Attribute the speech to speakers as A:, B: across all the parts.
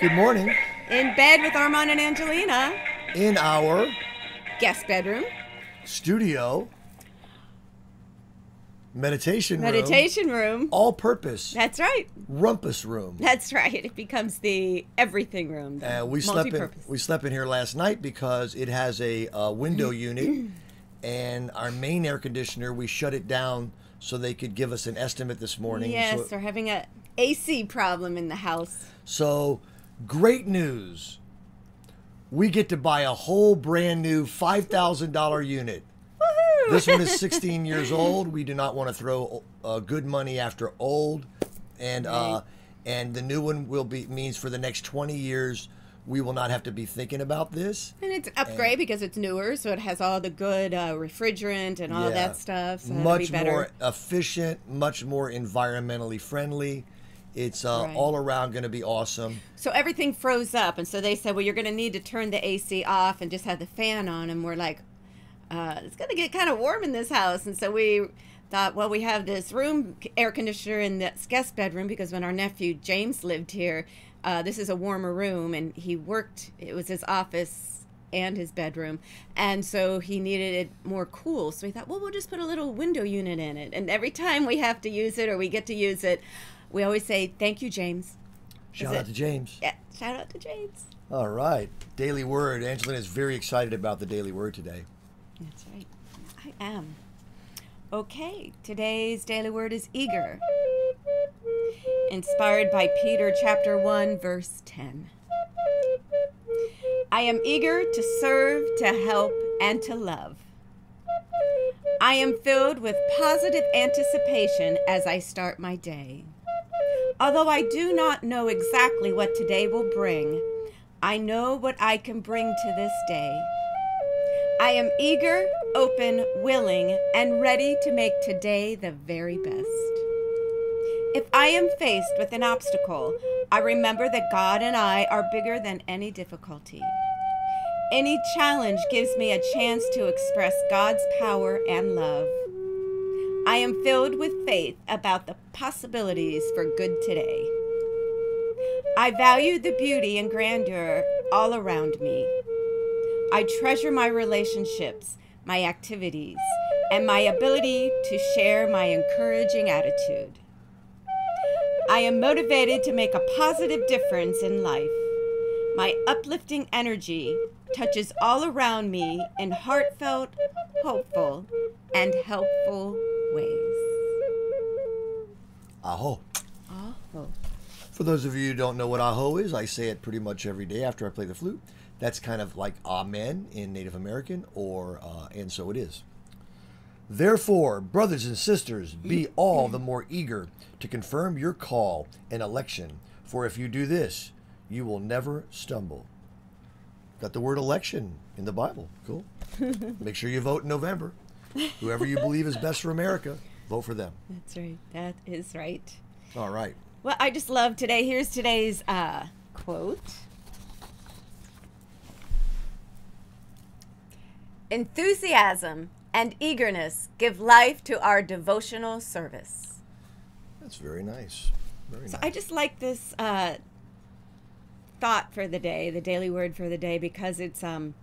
A: Good morning.
B: In bed with Armand and Angelina.
A: In our
B: Guest bedroom.
A: studio, meditation room,
B: Meditation room.
A: all purpose,
B: That's right.
A: rumpus room.
B: That's right. It becomes the everything room. the
A: Uh, we slept in we slept in here last night because it has a uh, window unit, and our main air conditioner we shut it down so they could give us an estimate this morning.
B: Yes,
A: So,
B: we're having a AC problem in the house.
A: so great news! We get to buy a whole brand new five thousand dollar unit.
B: Woohoo!
A: This one is 16 years old. We do not want to throw uh, good money after old, and uh, and the new one will be means for the next 20 years we will not have to be thinking about this.
B: and it's an upgrade because it's newer, so it has all the good uh, refrigerant and all
A: Yeah.
B: that stuff. So that'll be
A: much more efficient, much more environmentally friendly. It's uh,
B: Right.
A: all around going to be awesome.
B: So everything froze up, and so they said, "Well, you're going to need to turn the AC off and just have the fan on." And we're like, uh, "It's going to get kind of warm in this house," and so we thought, "Well, we have this room air conditioner in this guest bedroom because when our nephew James lived here, uh, this is a warmer room, and he worked. It was his office." And his bedroom, and so he needed it more cool. So we thought, well, we'll just put a little window unit in it. And every time we have to use it or we get to use it, we always say, "Thank you, James."
A: Shout out to James.
B: Yeah, shout out to James.
A: All right. Daily Word. Angelina is very excited about the Daily Word today.
B: That's right. I am. Okay, today's daily word is eager. Inspired by Peter chapter 1 verse 10. I am eager to serve, to help, and to love. I am filled with positive anticipation as I start my day. Although I do not know exactly what today will bring, I know what I can bring to this day. I am eager, open, willing, and ready to make today the very best. If I am faced with an obstacle, I remember that God and I are bigger than any difficulty. Any challenge gives me a chance to express God's power and love. I am filled with faith about the possibilities for good today. I value the beauty and grandeur all around me. I treasure my relationships, my activities, and my ability to share my encouraging attitude. I am motivated to make a positive difference in life. My uplifting energy touches all around me in heartfelt, hopeful, and helpful ways.
A: Aho.
B: Oh.
A: For those of you who don't know what aho is, I say it pretty much every day after I play the flute. That's kind of like amen in Native American, or uh, and so it is. Therefore, brothers and sisters, be all the more eager to confirm your call and election, for if you do this, you will never stumble. Got the word election in the Bible. Cool. Make sure you vote in November. Whoever you believe is best for America, vote for them.
B: That's right. That is right.
A: All right.
B: Well, I just love today. Here's today's uh, quote Enthusiasm and eagerness give life to our devotional service.
A: That's very nice. Very
B: So
A: nice.
B: I just like this uh, thought for the day, the daily word for the day, because it's um.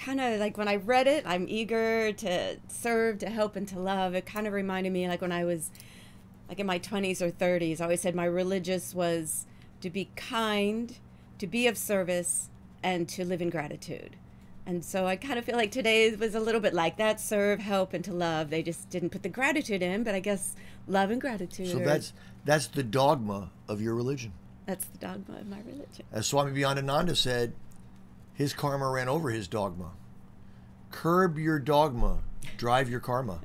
B: Kind of like when I read it. I'm eager to serve, to help, and to love. It kind of reminded me like when I was like in my 20s or 30s. I always said my religious was to be kind, to be of service, and to live in gratitude. And so I kind of feel like today was a little bit like that serve, help, and to love. They just didn't put the gratitude in, but I guess love and gratitude.
A: So that's that's the dogma of your religion.
B: that's the dogma of my religion.
A: As Swami Vivekananda said, his karma ran over his dogma. Curb your dogma, drive your karma.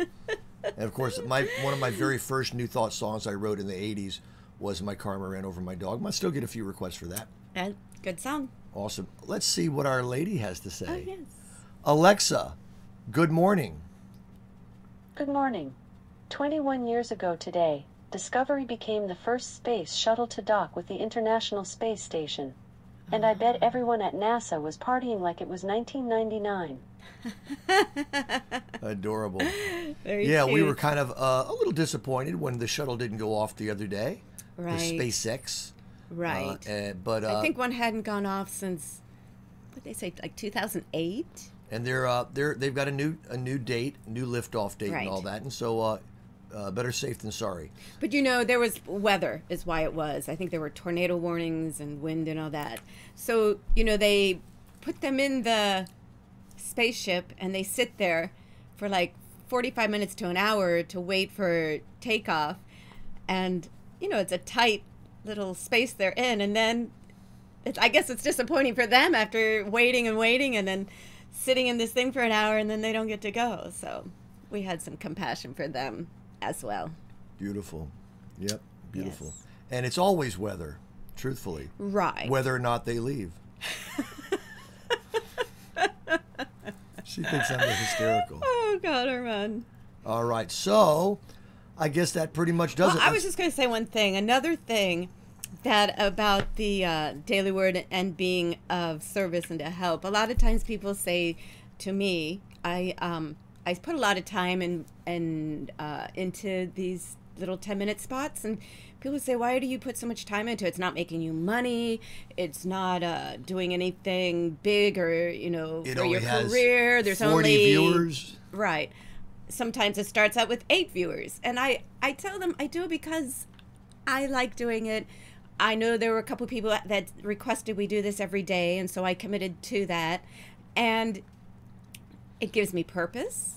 A: and of course, my one of my very first New Thought songs I wrote in the '80s was "My Karma Ran Over My Dogma." I still get a few requests for that.
B: Uh, good song.
A: Awesome. Let's see what Our Lady has to say.
B: Oh
A: say.
B: yes.
A: Alexa, good morning.
C: Good morning. 21 years ago today, Discovery became the first space shuttle to dock with the International Space Station. And I bet everyone at NASA was partying like it was 1999.
A: Adorable.
B: Very
A: yeah, we were kind of uh, a little disappointed when the shuttle didn't go off the other day.
B: Right.
A: The SpaceX.
B: Right.
A: Uh, but uh,
B: I think one hadn't gone off since what they say, like 2008.
A: and they're uh, they're they've got a new a new date, new liftoff date,
B: Right.
A: and all that. And so, uh, better safe than sorry.
B: But you know, there was weather, is why it was. I think there were tornado warnings and wind and all that. So, you know, they put them in the spaceship and they sit there for like 45 minutes to an hour to wait for takeoff. And, you know, it's a tight little space they're in. And then it's, I guess it's disappointing for them after waiting and waiting and then sitting in this thing for an hour and then they don't get to go. So we had some compassion for them as well.
A: Beautiful. Yep. Beautiful.
B: Yes.
A: And it's always weather, truthfully,
B: Right.
A: whether or not they leave. she thinks I'm hysterical.
B: Oh God, Armand.
A: All right. So, I guess that pretty much does
B: Well,
A: it.
B: I was just going to say one thing. Another thing that about the uh, daily word and being of service and to help. A lot of times people say to me, I um, I put a lot of time in and uh, into these little 10 minute spots and people say why do you put so much time into it it's not making you money it's not uh, doing anything big or you know
A: it
B: for your career there's
A: 40
B: only
A: viewers.
B: Right. Sometimes it starts out with eight viewers. And I, I tell them I do it because I like doing it. I know there were a couple people that requested we do this every day. And so I committed to that. And it gives me purpose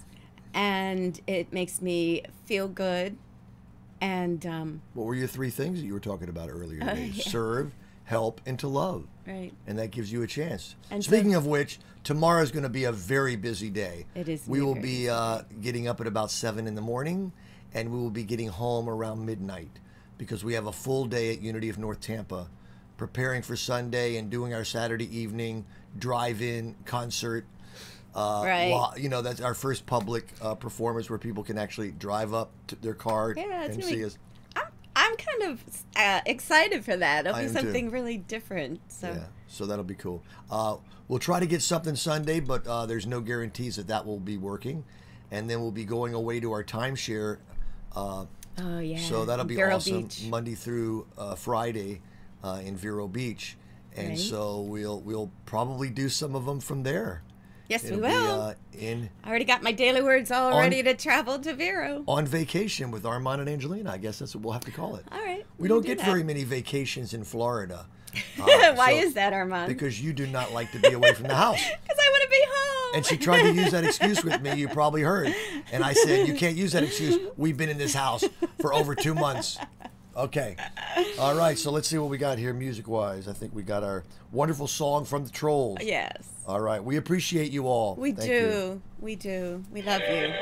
B: and it makes me feel good. And, um,
A: What were your three things that you were talking about earlier?
B: Uh, yeah.
A: Serve, help, and to love.
B: right.
A: and that gives you a chance.
B: And so-
A: Speaking of which, tomorrow is going to be a very busy day.
B: It is
A: We will
B: be
A: be uh, getting up at about seven in the morning, and we will be getting home around midnight because we have a full day at Unity of North Tampa, preparing for Sunday and doing our Saturday evening drive-in concert. Uh,
B: Right.
A: You know, that's our first public uh, performance where people can actually drive up to their car
B: Yeah,
A: and
B: gonna be-
A: us.
B: I'm, I'm kind of uh, excited for that. It'll
A: I
B: be
A: am too.
B: something really different. So,
A: Yeah, so that'll be cool. Uh, we'll try to get something Sunday, but uh, there's no guarantees that that will be working. And then we'll be going away to our timeshare. Uh,
B: oh, yeah.
A: so that'll be
B: Vero
A: awesome.
B: Beach.
A: Monday through uh, Friday uh, in Vero Beach, and
B: Right.
A: so we'll we'll probably do some of them from there.
B: Yes,
A: It'll
B: we
A: be
B: will.
A: uh, in
B: I already got my daily words all
A: On-
B: ready to travel to Vero.
A: on vacation with Armand and Angelina. I guess that's what we'll have to call it.
B: All right.
A: We
B: we'll
A: don't
B: do
A: get
B: that.
A: very many vacations in Florida. Uh,
B: Why
A: so-
B: is that, Armand?
A: Because you do not like to be away from the house.
B: Because I want to be home.
A: And she tried to use that excuse with me. You probably heard. And I said, You can't use that excuse. We've been in this house for over two months. Okay. All right. So let's see what we got here music wise. I think we got our wonderful song from the Trolls.
B: yes.
A: All right. We appreciate you all.
B: We
A: Thank
B: do.
A: you.
B: We do. We love you.